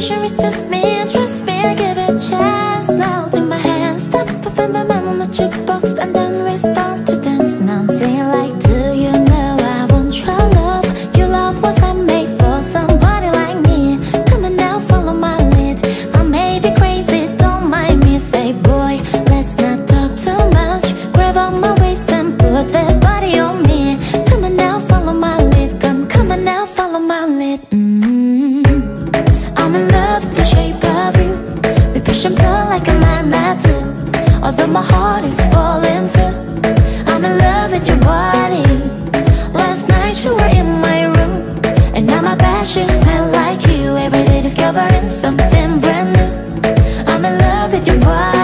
pleasure, it's just me. Push and pull like a magnet Although my heart is falling too. I'm in love with your body. Last night you were in my room. And now my bed sheets smell like you. Every day discovering something brand new. I'm in love with your body.